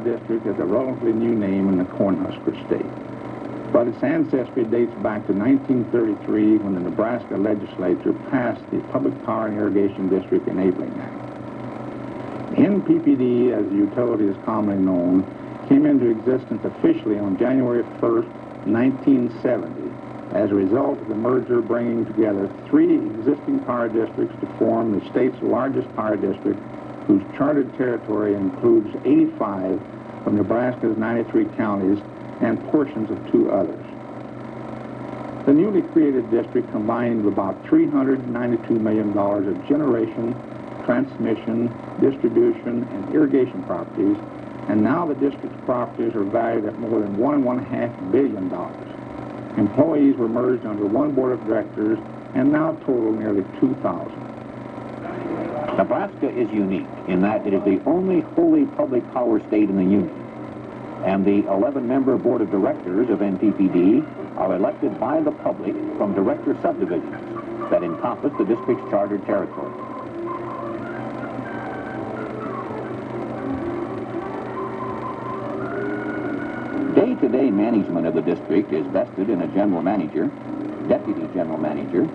District is a relatively new name in the Cornhusker State, but its ancestry dates back to 1933 when the Nebraska legislature passed the Public Power and Irrigation District Enabling Act. NPPD, as the utility is commonly known, came into existence officially on January 1st, 1970, as a result of the merger bringing together three existing power districts to form the state's largest power district, whose charted territory includes 85 of Nebraska's 93 counties and portions of two others. The newly created district combined about $392 million of generation, transmission, distribution, and irrigation properties, and now the district's properties are valued at more than one and one half billion dollars. Employees were merged under one board of directors and now total nearly 2,000. Nebraska is unique in that it is the only wholly public power state in the Union. And the 11-member board of directors of NPPD are elected by the public from director subdivisions that encompass the district's chartered territory. Day-to-day management of the district is vested in a general manager, deputy general manager,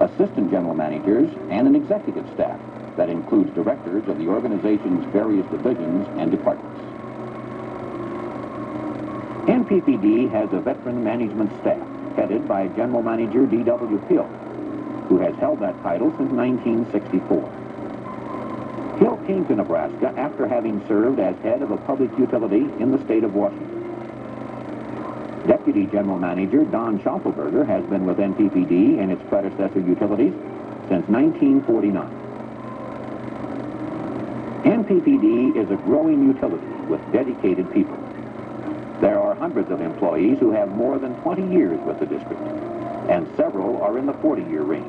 assistant general managers, and an executive staff that includes directors of the organization's various divisions and departments. NPPD has a veteran management staff headed by General Manager D.W. Hill, who has held that title since 1964. Hill came to Nebraska after having served as head of a public utility in the state of Washington. Deputy General Manager Don Schaufelberger has been with NPPD and its predecessor utilities since 1949. NPPD is a growing utility with dedicated people. There are hundreds of employees who have more than 20 years with the district, and several are in the 40-year range.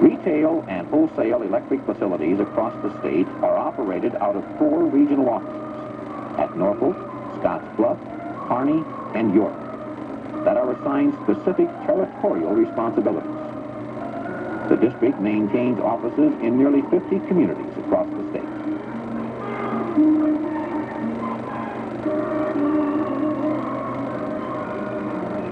Retail and wholesale electric facilities across the state are operated out of four regional offices at Norfolk, Scottsbluff, Kearney, and York that are assigned specific territorial responsibilities. The district maintains offices in nearly 50 communities across the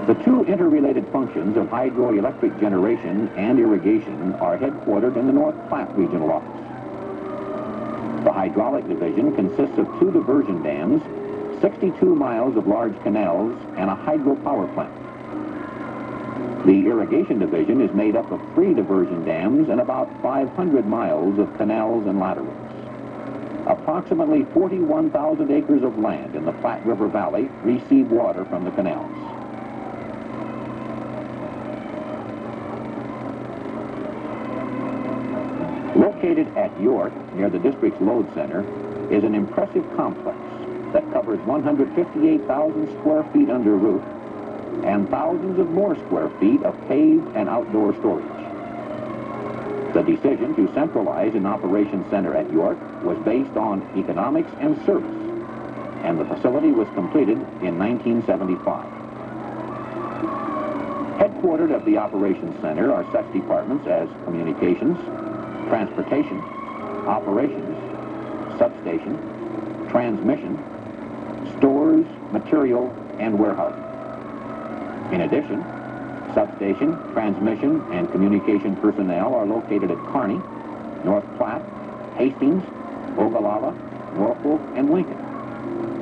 The two interrelated functions of hydroelectric generation and irrigation are headquartered in the North Platte Regional Office. The hydraulic division consists of two diversion dams 62 miles of large canals, and a hydropower plant. The irrigation division is made up of three diversion dams and about 500 miles of canals and laterals. Approximately 41,000 acres of land in the Platte River Valley receive water from the canals. Located at York, near the district's load center, is an impressive complex that covers 158,000 square feet under roof and thousands of more square feet of paved and outdoor storage. The decision to centralize an operations center at York was based on economics and service, and the facility was completed in 1975. Headquartered at the operations center are such departments as communications, transportation, operations, substation, transmission, stores, material, and warehouse. In addition, substation, transmission, and communication personnel are located at Kearney, North Platte, Hastings, Ogallala, Norfolk, and Lincoln.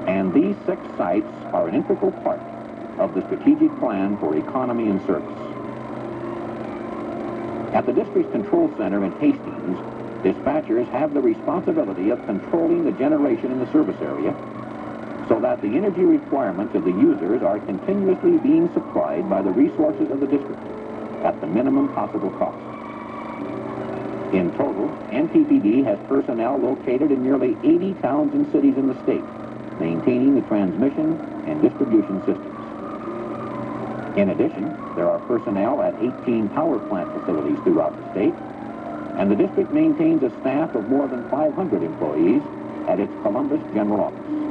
And these six sites are an integral part of the strategic plan for economy and service. At the district's control center in Hastings, dispatchers have the responsibility of controlling the generation in the service area so that the energy requirements of the users are continuously being supplied by the resources of the district at the minimum possible cost. In total, NPPD has personnel located in nearly 80 towns and cities in the state, maintaining the transmission and distribution systems. In addition, there are personnel at 18 power plant facilities throughout the state, and the district maintains a staff of more than 500 employees at its Columbus General Office.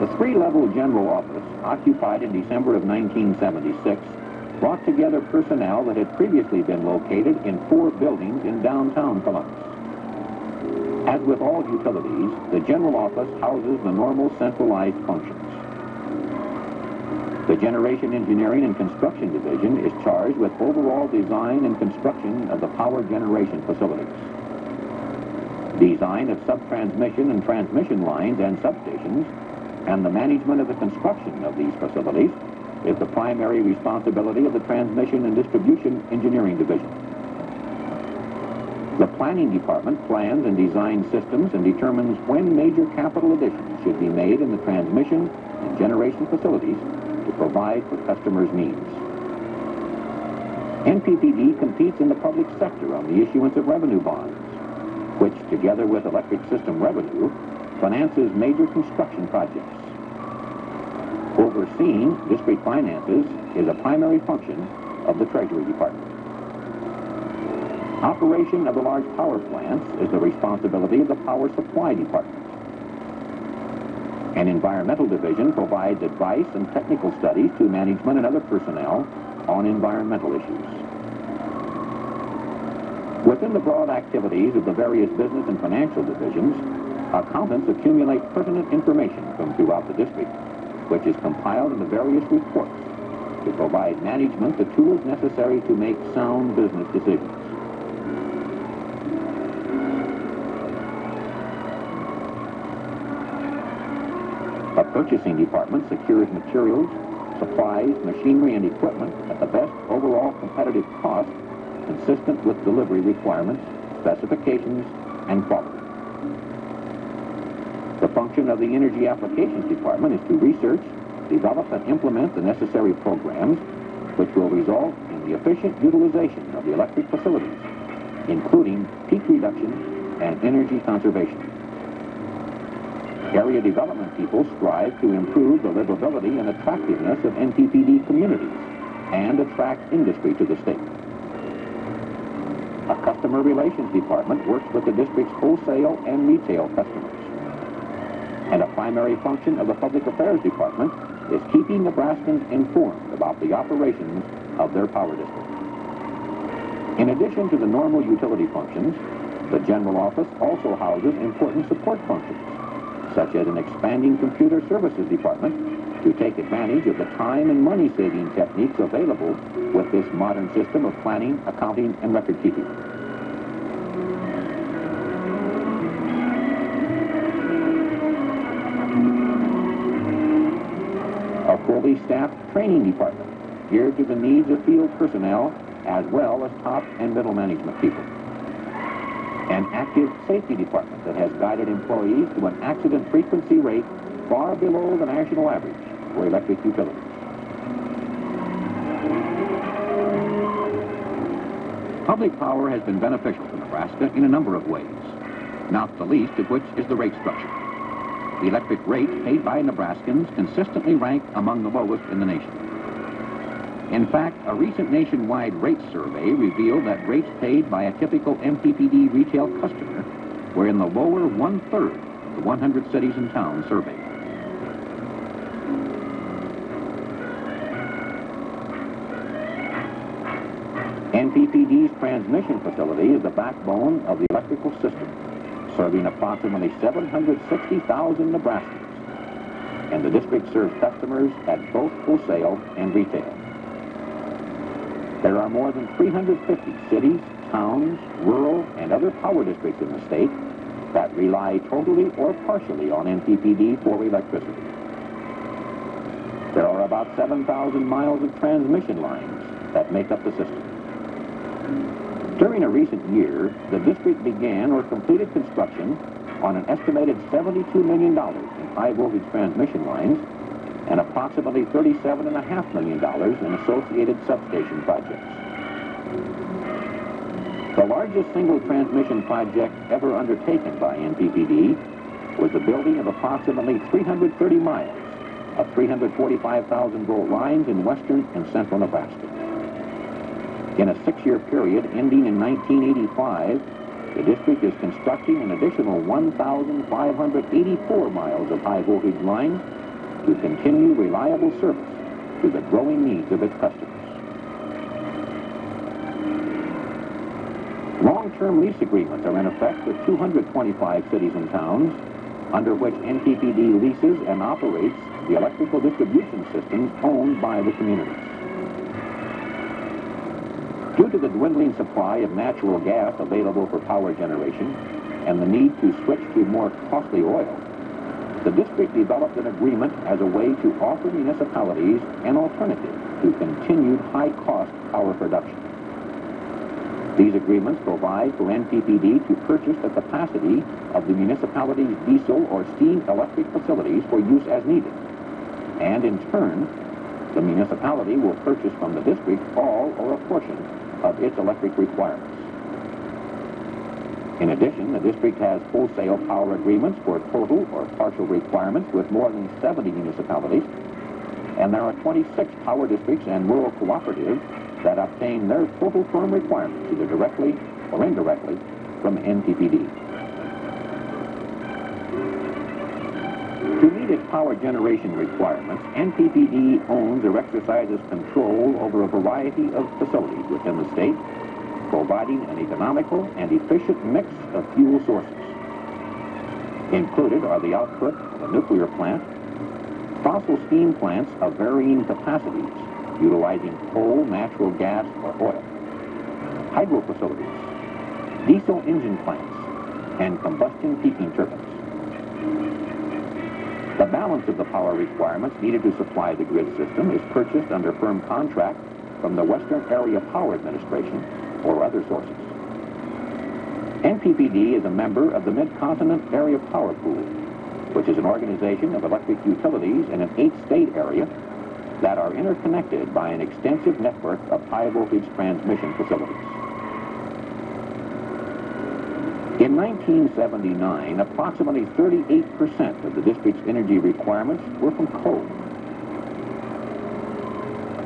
The three-level general office, occupied in December of 1976, brought together personnel that had previously been located in four buildings in downtown Columbus. With all utilities, the general office houses the normal centralized functions. The Generation Engineering and Construction Division is charged with overall design and construction of the power generation facilities. Design of sub-transmission and transmission lines and substations, and the management of the construction of these facilities is the primary responsibility of the Transmission and Distribution Engineering Division. The Planning Department plans and designs systems and determines when major capital additions should be made in the transmission and generation facilities to provide for customers' needs. NPPD competes in the public sector on the issuance of revenue bonds, which, together with electric system revenue, finances major construction projects. Overseeing district finances is a primary function of the Treasury Department. Operation of the large power plants is the responsibility of the Power Supply Department. An environmental division provides advice and technical studies to management and other personnel on environmental issues. Within the broad activities of the various business and financial divisions, accountants accumulate pertinent information from throughout the district, which is compiled into various reports to provide management the tools necessary to make sound business decisions. A purchasing department secures materials, supplies, machinery, and equipment at the best overall competitive cost consistent with delivery requirements, specifications, and quality. The function of the Energy Applications Department is to research, develop, and implement the necessary programs which will result in the efficient utilization of the electric facilities, including peak reduction and energy conservation. Area development people strive to improve the livability and attractiveness of NPPD communities and attract industry to the state. A customer relations department works with the district's wholesale and retail customers. And a primary function of the public affairs department is keeping Nebraskans informed about the operations of their power district. In addition to the normal utility functions, the general office also houses important support functions such as an expanding computer services department to take advantage of the time and money saving techniques available with this modern system of planning, accounting, and record keeping. A fully staffed training department geared to the needs of field personnel as well as top and middle management people an active safety department that has guided employees to an accident frequency rate far below the national average for electric utilities. Public power has been beneficial to Nebraska in a number of ways, not the least of which is the rate structure. The electric rates paid by Nebraskans consistently rank among the lowest in the nation. In fact, a recent nationwide rate survey revealed that rates paid by a typical NPPD retail customer were in the lower one-third of the 100 cities and towns surveyed. NPPD's transmission facility is the backbone of the electrical system, serving approximately 760,000 Nebraskans. And the district serves customers at both wholesale and retail. There are more than 350 cities, towns, rural, and other power districts in the state that rely totally or partially on NPPD for electricity. There are about 7,000 miles of transmission lines that make up the system. During a recent year, the district began or completed construction on an estimated $72 million in high-voltage transmission lines and approximately $37.5 million in associated substation projects. The largest single transmission project ever undertaken by NPPD was the building of approximately 330 miles of 345,000 volt lines in western and central Nebraska. In a six-year period ending in 1985, the district is constructing an additional 1,584 miles of high voltage lines to continue reliable service to the growing needs of its customers. Long-term lease agreements are in effect with 225 cities and towns, under which NPPD leases and operates the electrical distribution systems owned by the communities. Due to the dwindling supply of natural gas available for power generation and the need to switch to more costly oil, the district developed an agreement as a way to offer municipalities an alternative to continued high-cost power production. These agreements provide for NPPD to purchase the capacity of the municipality's diesel or steam electric facilities for use as needed. And in turn, the municipality will purchase from the district all or a portion of its electric requirements. In addition, the district has wholesale power agreements for total or partial requirements with more than 70 municipalities, and there are 26 power districts and rural cooperatives that obtain their total firm requirements, either directly or indirectly, from NPPD. To meet its power generation requirements, NPPD owns or exercises control over a variety of facilities within the state providing an economical and efficient mix of fuel sources. Included are the output of a nuclear plant, fossil steam plants of varying capacities, utilizing coal, natural gas, or oil, hydro facilities, diesel engine plants, and combustion peaking turbines. The balance of the power requirements needed to supply the grid system is purchased under firm contract from the Western Area Power Administration or other sources. NPPD is a member of the Mid-Continent Area Power Pool, which is an organization of electric utilities in an eight-state area that are interconnected by an extensive network of high-voltage transmission facilities. In 1979, approximately 38% of the district's energy requirements were from coal,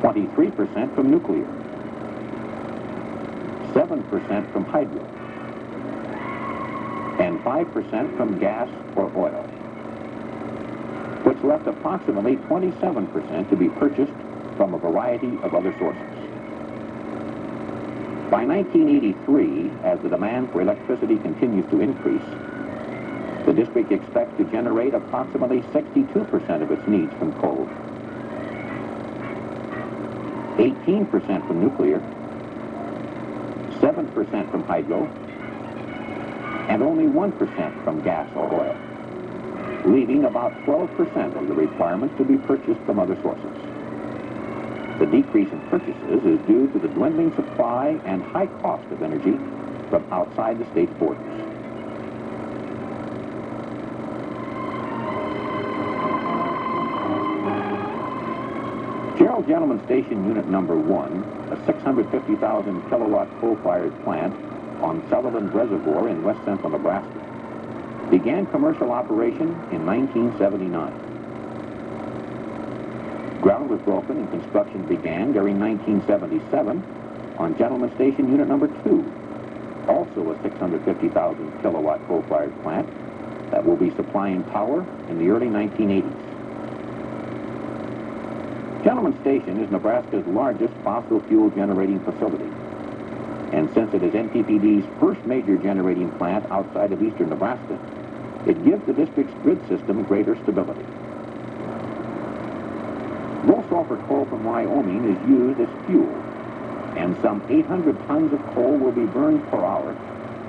23% from nuclear, 7% from hydro, and 5% from gas or oil, which left approximately 27% to be purchased from a variety of other sources. By 1983, as the demand for electricity continues to increase, the district expects to generate approximately 62% of its needs from coal, 18% from nuclear, 7% from hydro, and only 1% from gas or oil, leaving about 12% of the requirements to be purchased from other sources. The decrease in purchases is due to the dwindling supply and high cost of energy from outside the state's borders. Gerald Gentleman Station Unit Number 1, a 650,000 kilowatt coal-fired plant on Sutherland Reservoir in west central Nebraska, began commercial operation in 1979. Ground was broken and construction began during 1977 on Gentleman Station Unit Number 2, also a 650,000 kilowatt coal-fired plant that will be supplying power in the early 1980s. Gentleman Station is Nebraska's largest fossil fuel generating facility. And since it is NPPD's first major generating plant outside of eastern Nebraska, it gives the district's grid system greater stability. Low sulfur coal from Wyoming is used as fuel, and some 800 tons of coal will be burned per hour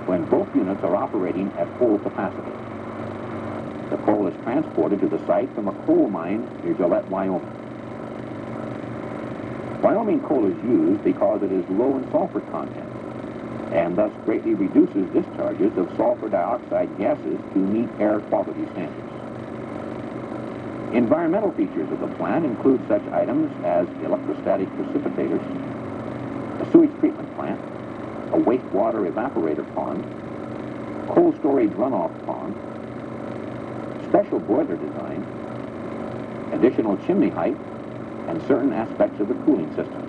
when both units are operating at full capacity. The coal is transported to the site from a coal mine near Gillette, Wyoming. Wyoming coal is used because it is low in sulfur content and thus greatly reduces discharges of sulfur dioxide gases to meet air quality standards. Environmental features of the plant include such items as electrostatic precipitators, a sewage treatment plant, a wastewater evaporator pond, coal storage runoff pond, special boiler design, additional chimney height, and certain aspects of the cooling system.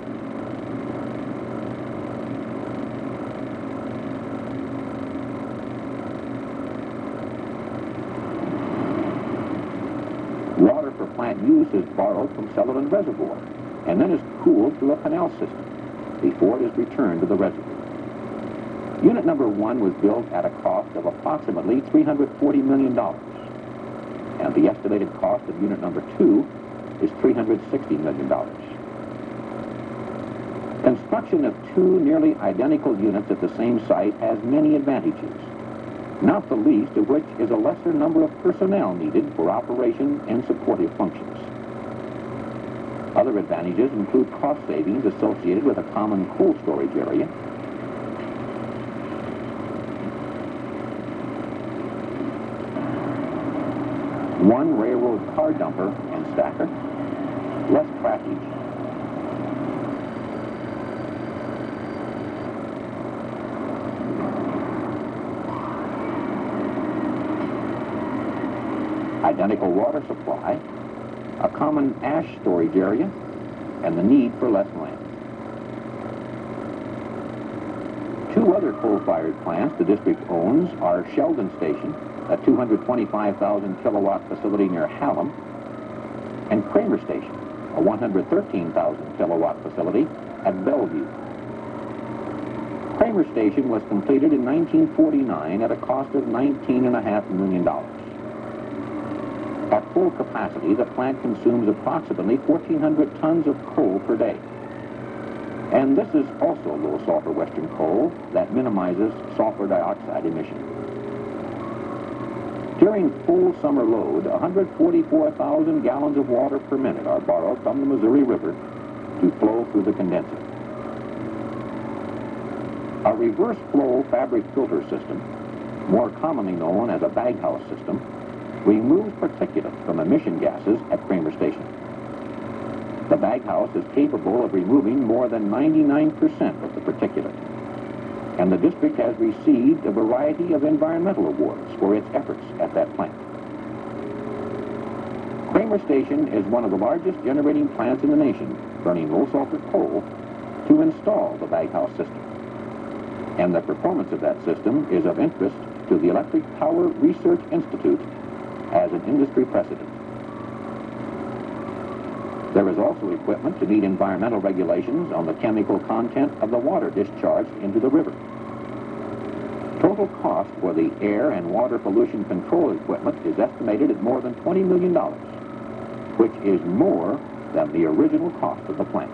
Water for plant use is borrowed from Sutherland Reservoir and then is cooled through a canal system before it is returned to the reservoir. Unit number one was built at a cost of approximately $340 million. And the estimated cost of unit number two is $360 million. Construction of two nearly identical units at the same site has many advantages, not the least of which is a lesser number of personnel needed for operation and supportive functions. Other advantages include cost savings associated with a common coal storage area, one railroad car dumper and stacker, less trackage, identical water supply, a common ash storage area, and the need for less land. Two other coal-fired plants the district owns are Sheldon Station, a 225,000 kilowatt facility near Hallam, and Kramer Station, a 113,000 kilowatt facility at Bellevue. Kramer Station was completed in 1949 at a cost of $19.5 million. At full capacity, the plant consumes approximately 1,400 tons of coal per day. And this is also low sulfur western coal that minimizes sulfur dioxide emission. During full summer load, 144,000 gallons of water per minute are borrowed from the Missouri River to flow through the condenser. A reverse flow fabric filter system, more commonly known as a baghouse system, removes particulates from emission gases at Kramer Station. The baghouse is capable of removing more than 99% of the particulate. And the district has received a variety of environmental awards for its efforts at that plant. Kramer Station is one of the largest generating plants in the nation, burning low sulfur coal to install the baghouse system. And the performance of that system is of interest to the Electric Power Research Institute as an industry precedent. There is also equipment to meet environmental regulations on the chemical content of the water discharged into the river. Total cost for the air and water pollution control equipment is estimated at more than $20 million, which is more than the original cost of the plant.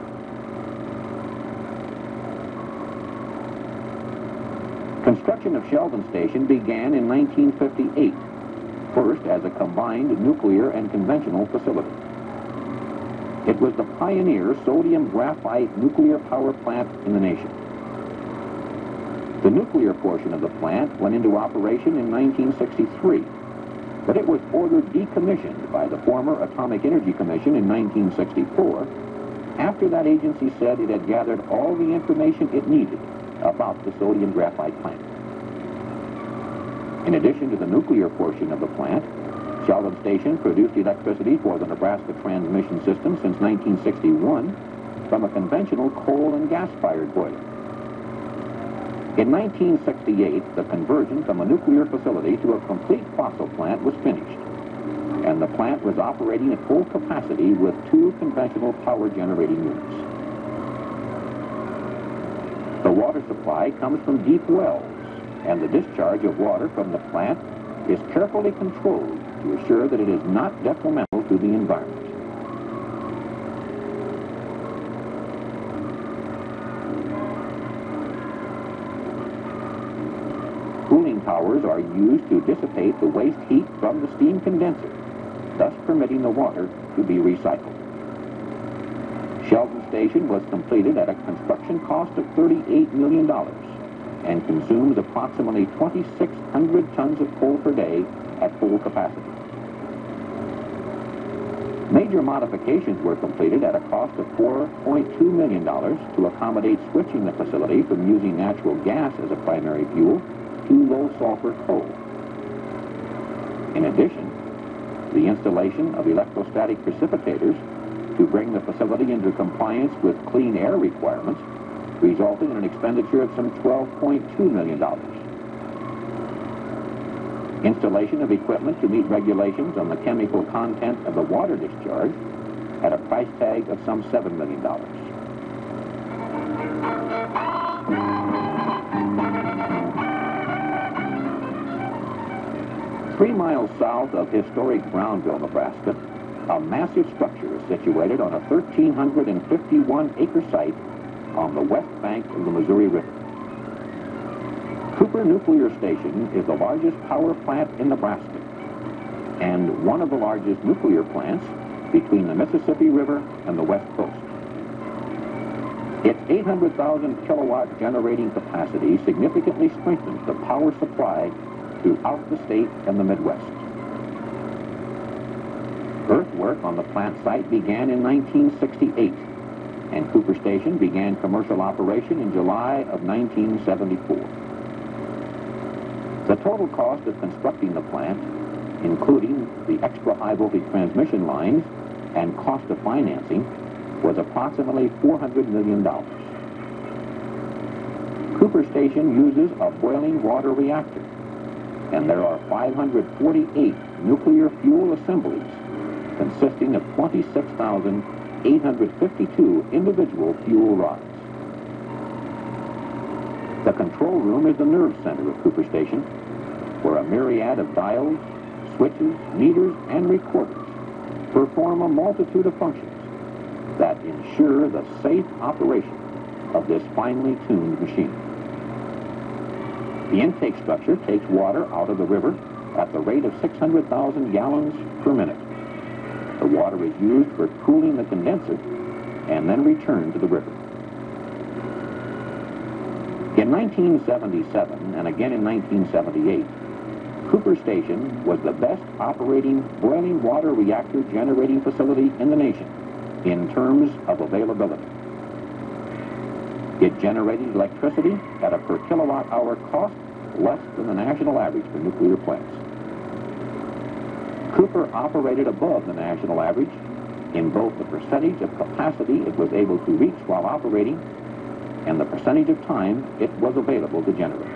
Construction of Sheldon Station began in 1958 first as a combined nuclear and conventional facility. It was the pioneer sodium graphite nuclear power plant in the nation. The nuclear portion of the plant went into operation in 1963, but it was ordered decommissioned by the former Atomic Energy Commission in 1964 after that agency said it had gathered all the information it needed about the sodium graphite plant. In addition to the nuclear portion of the plant, Sheldon Station produced electricity for the Nebraska transmission system since 1961 from a conventional coal and gas-fired boiler. In 1968, the conversion from a nuclear facility to a complete fossil plant was finished, and the plant was operating at full capacity with two conventional power generating units. The water supply comes from deep wells and the discharge of water from the plant is carefully controlled to assure that it is not detrimental to the environment. Towers are used to dissipate the waste heat from the steam condenser, thus permitting the water to be recycled. Sheldon Station was completed at a construction cost of $38 million and consumes approximately 2,600 tons of coal per day at full capacity. Major modifications were completed at a cost of $4.2 million to accommodate switching the facility from using natural gas as a primary fuel to low sulfur coal. In addition, the installation of electrostatic precipitators to bring the facility into compliance with clean air requirements resulting in an expenditure of some $12.2 million. Installation of equipment to meet regulations on the chemical content of the water discharge at a price tag of some $7 million. Three miles south of historic Brownville, Nebraska, a massive structure is situated on a 1,351-acre site on the west bank of the Missouri River. Cooper Nuclear Station is the largest power plant in Nebraska and one of the largest nuclear plants between the Mississippi River and the West Coast. Its 800,000 kilowatt generating capacity significantly strengthens the power supply throughout the state and the Midwest. Earthwork on the plant site began in 1968, and Cooper Station began commercial operation in July of 1974. The total cost of constructing the plant, including the extra high voltage transmission lines and cost of financing, was approximately $400 million. Cooper Station uses a boiling water reactor, and there are 548 nuclear fuel assemblies consisting of 26,852 individual fuel rods. The control room is the nerve center of Cooper Station, where a myriad of dials, switches, meters, and recorders perform a multitude of functions that ensure the safe operation of this finely tuned machine. The intake structure takes water out of the river at the rate of 600,000 gallons per minute. The water is used for cooling the condenser and then returned to the river. In 1977 and again in 1978, Cooper Station was the best operating boiling water reactor generating facility in the nation in terms of availability. It generated electricity at a per kilowatt hour cost less than the national average for nuclear plants. Cooper operated above the national average in both the percentage of capacity it was able to reach while operating and the percentage of time it was available to generate.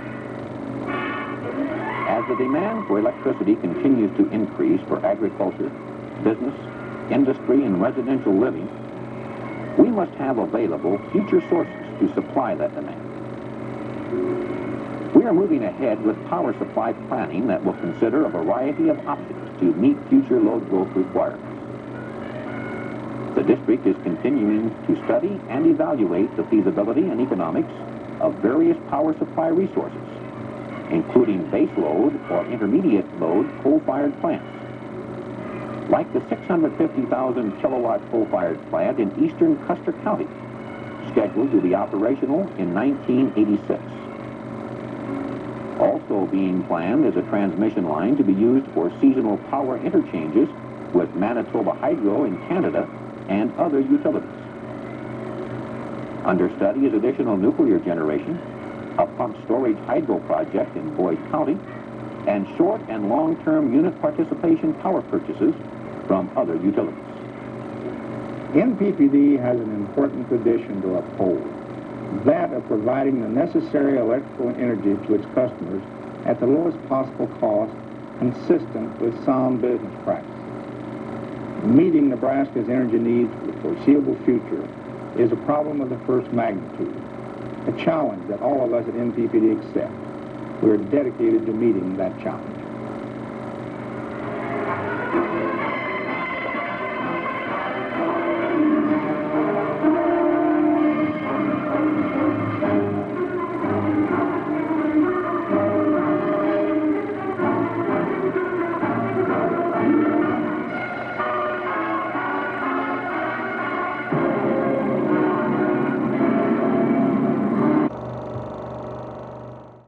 As the demand for electricity continues to increase for agriculture, business, industry, and residential living, we must have available future sources to supply that demand. We are moving ahead with power supply planning that will consider a variety of options to meet future load growth requirements. The district is continuing to study and evaluate the feasibility and economics of various power supply resources, including base load or intermediate load coal-fired plants. Like the 650,000 kilowatt coal-fired plant in eastern Custer County, scheduled to be operational in 1986. Also being planned is a transmission line to be used for seasonal power interchanges with Manitoba Hydro in Canada and other utilities. Under study is additional nuclear generation, a pump storage hydro project in Boyd County, and short and long-term unit participation power purchases from other utilities. NPPD has an important tradition to uphold, that of providing the necessary electrical energy to its customers at the lowest possible cost consistent with sound business practice. Meeting Nebraska's energy needs for the foreseeable future is a problem of the first magnitude, a challenge that all of us at NPPD accept. We are dedicated to meeting that challenge.